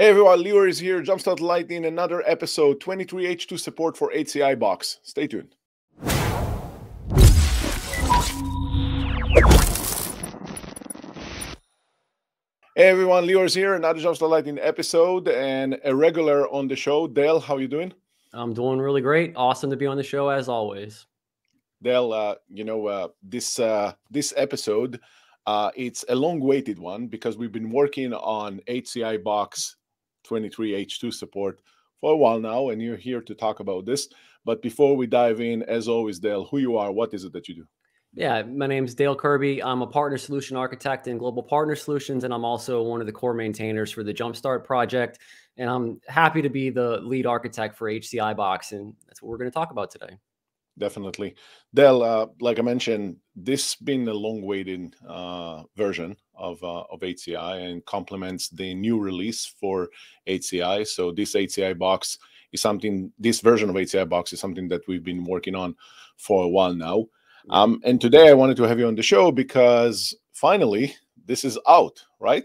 Hey everyone, Lior is here. Jumpstart Lightning, another episode 23H2 support for HCI box. Stay tuned. Hey everyone, Lior is here. Another Jumpstart Lightning episode and a regular on the show. Dale, how you doing? I'm doing really great. Awesome to be on the show as always. Dale, uh, you know uh, this uh, this episode, uh, it's a long-waited one because we've been working on HCI box 23H2 support for a while now, and you're here to talk about this. But before we dive in, as always, Dale, who you are, what is it that you do? Yeah, my name is Dale Kirby. I'm a partner solution architect in Global Partner Solutions, and I'm also one of the core maintainers for the Jumpstart project. And I'm happy to be the lead architect for HCI Box, and that's what we're going to talk about today. Definitely, Dale, Uh, like I mentioned, this has been a long-waited uh, version of uh, of HCI and complements the new release for HCI. So this HCI box is something. This version of HCI box is something that we've been working on for a while now. Um, and today I wanted to have you on the show because finally this is out, right?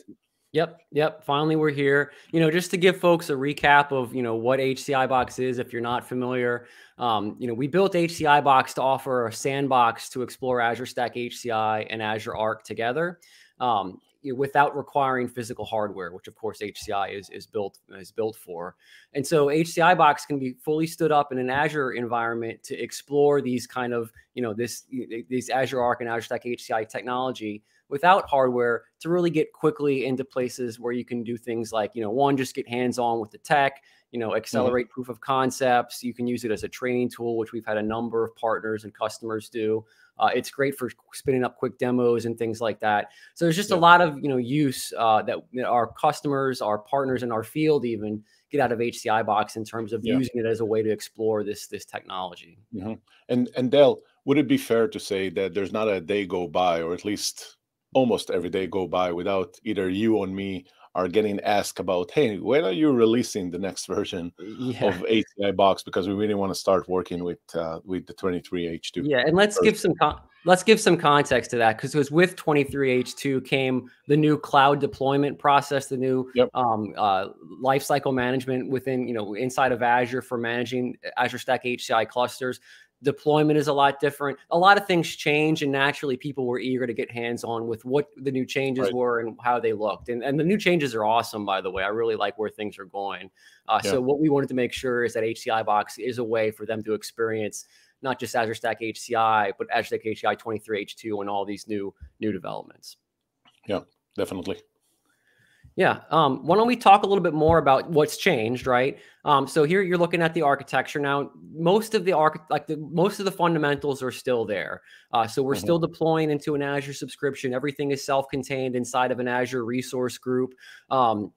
Yep, yep. Finally, we're here. You know, just to give folks a recap of you know what HCI Box is, if you're not familiar. Um, you know, we built HCI Box to offer a sandbox to explore Azure Stack HCI and Azure Arc together. Um, without requiring physical hardware, which of course HCI is is built is built for. And so HCI box can be fully stood up in an Azure environment to explore these kind of you know this these Azure Arc and Azure Stack HCI technology without hardware to really get quickly into places where you can do things like you know one just get hands on with the tech you know, mm-hmm. accelerate mm-hmm. proof of concepts. You can use it as a training tool, which we've had a number of partners and customers do. Uh, it's great for spinning up quick demos and things like that. So there's just yeah. a lot of you know use uh, that our customers, our partners in our field even get out of HCI box in terms of yeah. using it as a way to explore this this technology. Mm-hmm. And and Dale, would it be fair to say that there's not a day go by, or at least almost every day go by, without either you or me are getting asked about, hey, when are you releasing the next version yeah. of HCI box? Because we really want to start working with uh, with the 23H2. Yeah, and let's give some con- let's give some context to that because it was with 23H2 came the new cloud deployment process, the new yep. um, uh, lifecycle management within you know inside of Azure for managing Azure Stack HCI clusters deployment is a lot different. A lot of things change, and naturally, people were eager to get hands on with what the new changes right. were and how they looked. And, and the new changes are awesome, by the way. I really like where things are going. Uh, yeah. So, what we wanted to make sure is that HCI Box is a way for them to experience not just Azure Stack HCI, but Azure Stack HCI 23H2 and all these new new developments. Yeah, definitely. Yeah. Um, why don't we talk a little bit more about what's changed, right? Um, so here you're looking at the architecture now. Most of the arch, like the most of the fundamentals are still there. Uh, so we're mm-hmm. still deploying into an Azure subscription. Everything is self-contained inside of an Azure resource group. Um,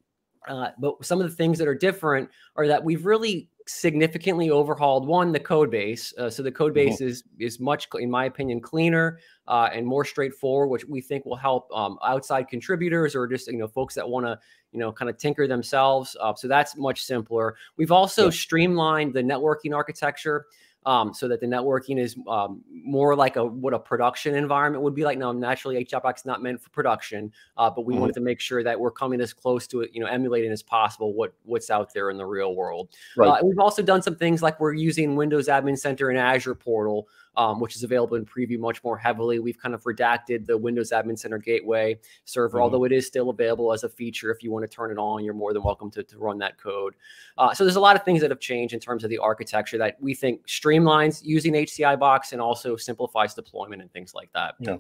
uh, but some of the things that are different are that we've really significantly overhauled one the code base uh, so the code mm-hmm. base mm-hmm. is is much in my opinion cleaner uh, and more straightforward which we think will help um, outside contributors or just you know folks that want to you know kind of tinker themselves uh, so that's much simpler we've also yeah. streamlined the networking architecture um, so that the networking is um, more like a what a production environment would be like. Now, naturally, HCI is not meant for production, uh, but we mm-hmm. wanted to make sure that we're coming as close to it, you know, emulating as possible what what's out there in the real world. Right. Uh, we've also done some things like we're using Windows Admin Center and Azure Portal um, which is available in preview much more heavily. We've kind of redacted the Windows Admin Center Gateway server, mm-hmm. although it is still available as a feature. If you want to turn it on, you're more than welcome to, to run that code. Uh, so there's a lot of things that have changed in terms of the architecture that we think streamlines using HCI box and also simplifies deployment and things like that. Yeah.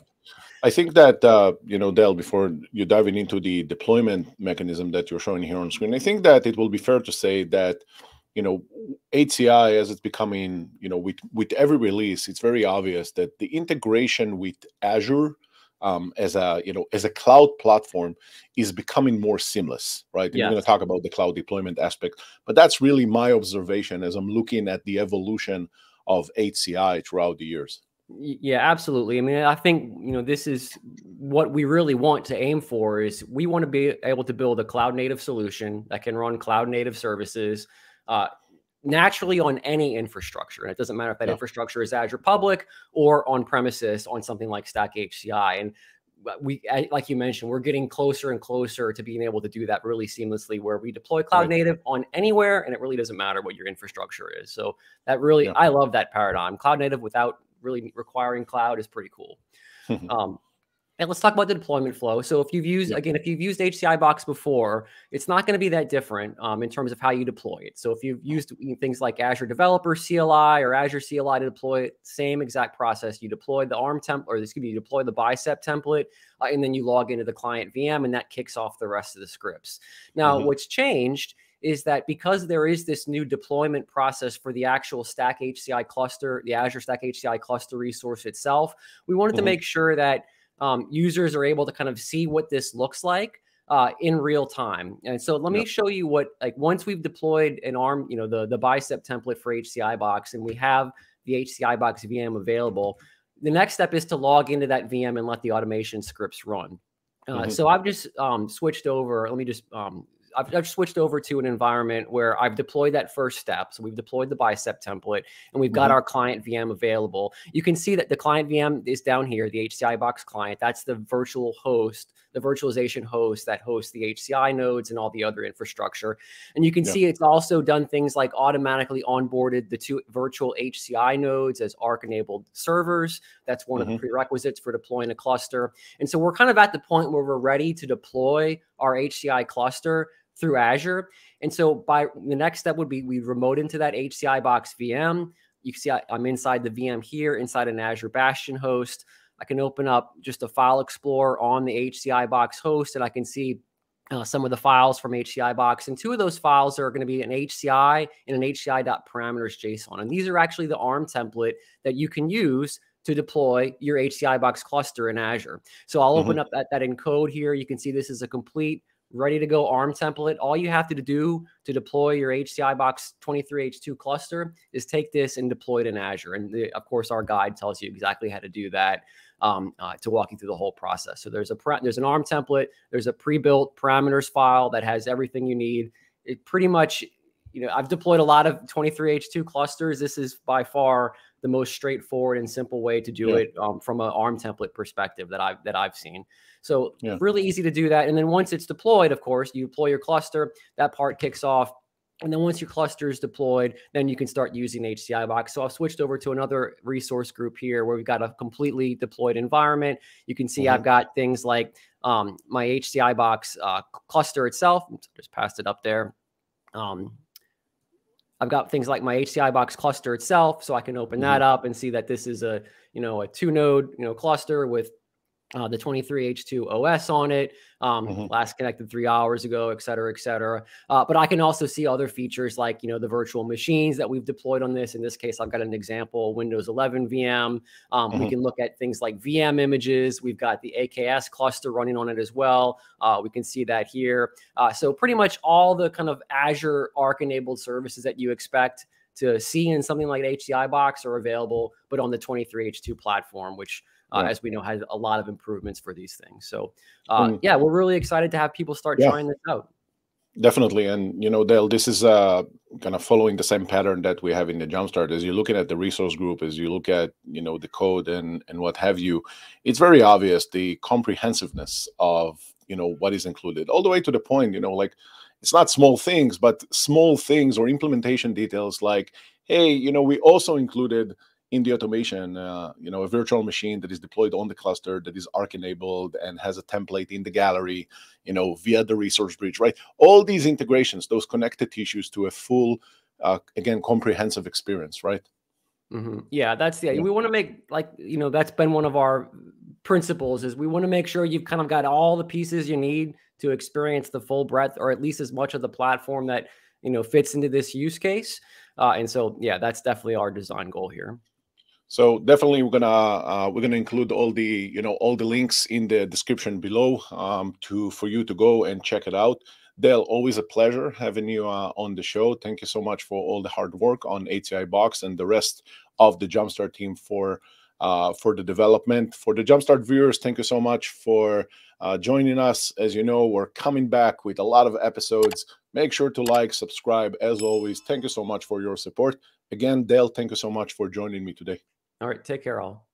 I think that uh, you know, Dale. before you diving into the deployment mechanism that you're showing here on screen, I think that it will be fair to say that you know hci as it's becoming you know with with every release it's very obvious that the integration with azure um, as a you know as a cloud platform is becoming more seamless right? Yes. we're going to talk about the cloud deployment aspect but that's really my observation as i'm looking at the evolution of hci throughout the years. Yeah absolutely. I mean i think you know this is what we really want to aim for is we want to be able to build a cloud native solution that can run cloud native services uh, naturally on any infrastructure. And it doesn't matter if that yeah. infrastructure is Azure public or on premises on something like Stack HCI. And we like you mentioned we're getting closer and closer to being able to do that really seamlessly where we deploy cloud right. native on anywhere and it really doesn't matter what your infrastructure is so that really yeah. i love that paradigm cloud native without really requiring cloud is pretty cool um, and let's talk about the deployment flow. So if you've used, again, if you've used HCI Box before, it's not going to be that different um, in terms of how you deploy it. So if you've used things like Azure Developer CLI or Azure CLI to deploy it, same exact process. You deploy the ARM template, or this could be you deploy the bicep template, uh, and then you log into the client VM, and that kicks off the rest of the scripts. Now, mm-hmm. what's changed is that because there is this new deployment process for the actual Stack HCI cluster, the Azure Stack HCI cluster resource itself, we wanted mm-hmm. to make sure that um, users are able to kind of see what this looks like uh, in real time. And so let me yep. show you what like once we've deployed an arm, you know, the the bicep template for HCI box, and we have the HCI box VM available. The next step is to log into that VM and let the automation scripts run. Uh, mm-hmm. So I've just um, switched over. Let me just um, I've, I've, switched over to an environment where I've deployed that first step. So we've deployed the bicep template and we've got mm-hmm. our client VM available. You can see that the client VM is down here, the HCI box client. That's the virtual host, the virtualization host that hosts the HCI nodes and all the other infrastructure. And you can yeah. see it's also done things like automatically onboarded the two virtual HCI nodes as ARC enabled servers. That's one mm-hmm. of the mm-hmm. prerequisites for deploying a cluster. And so we're kind of at the point where we're ready to deploy our HCI cluster through Azure. And so by the next step would be we remote into that HCI box VM. You can see I, am inside the VM here, inside an Azure Bastion host. I can open up just a file explorer on the HCI box host, and I can see uh, some of the files from HCI box. And two of those files are going to be an HCI and an HCI.parameters JSON. And these are actually the ARM template that you can use to deploy your HCI box cluster in Azure. So I'll mm-hmm. open up that, that encode here. You can see this is a complete ready to go ARM template. All you have to do to deploy your HCI box 23H2 cluster is take this and deploy it in Azure. And the, of course, our guide tells you exactly how to do that um, uh, to walk you through the whole process. So there's a there's an ARM template. There's a pre-built parameters file that has everything you need. It pretty much, you know, I've deployed a lot of 23H2 clusters. This is by far the most straightforward and simple way to do yeah. it um, from an ARM template perspective that I've that I've seen. So yeah. really easy to do that. And then once it's deployed, of course, you deploy your cluster. That part kicks off. And then once your cluster is deployed, then you can start using HCI box. So I've switched over to another resource group here where we've got a completely deployed environment. You can see mm-hmm. I've got things like um, my HCI box uh, cluster itself. Just passed it up there. Um, I've got things like my HCI box cluster itself, so I can open mm-hmm. that up and see that this is a you know a two node you know cluster with uh, the 23H2 OS on it, um, mm-hmm. last connected three hours ago, et cetera, et cetera. Uh, but I can also see other features like, you know, the virtual machines that we've deployed on this. In this case, I've got an example, Windows 11 VM. Um, mm-hmm. We can look at things like VM images. We've got the AKS cluster running on it as well. Uh, we can see that here. Uh, so pretty much all the kind of Azure Arc enabled services that you expect to see in something like HCI box are available, but on the 23H2 platform, which uh, yeah. as we know, has a lot of improvements for these things. So, uh, mm. yeah, we're really excited to have people start yeah. trying this out. Definitely, and you know, Dale, this is uh, kind of following the same pattern that we have in the Jumpstart. As you're looking at the resource group, as you look at you know the code and and what have you, it's very obvious the comprehensiveness of you know what is included, all the way to the point, you know, like it's not small things, but small things or implementation details like, hey, you know, we also included in the automation, uh, you know, a virtual machine that is deployed on the cluster that is Arc enabled and has a template in the gallery, you know, via the resource bridge, right? All these integrations, those connected tissues to a full, uh, again, comprehensive experience, right? Mm-hmm. Yeah, that's the yeah. we want to make like you know that's been one of our principles is we want to make sure you've kind of got all the pieces you need to experience the full breadth or at least as much of the platform that you know fits into this use case. Uh, and so yeah, that's definitely our design goal here. So definitely we're gonna uh, we're gonna include all the you know all the links in the description below um, to for you to go and check it out. Dale, always a pleasure having you uh, on the show. Thank you so much for all the hard work on HCI Box and the rest of the Jumpstart team for uh, for the development. For the Jumpstart viewers, thank you so much for uh, joining us. As you know, we're coming back with a lot of episodes. Make sure to like, subscribe. As always, thank you so much for your support. Again, Dale, thank you so much for joining me today. All right. Take care, all.